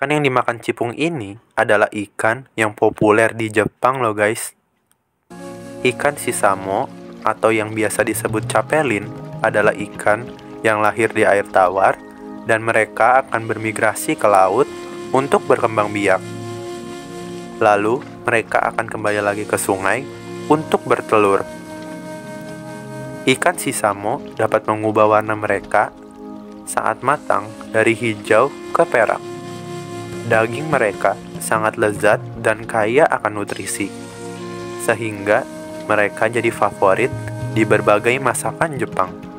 Kan yang dimakan cipung ini adalah ikan yang populer di Jepang loh guys. Ikan sisamo atau yang biasa disebut capelin adalah ikan yang lahir di air tawar dan mereka akan bermigrasi ke laut untuk berkembang biak. Lalu, mereka akan kembali lagi ke sungai untuk bertelur. Ikan sisamo dapat mengubah warna mereka saat matang dari hijau ke perak. Daging mereka sangat lezat dan kaya akan nutrisi, sehingga mereka jadi favorit di berbagai masakan Jepang.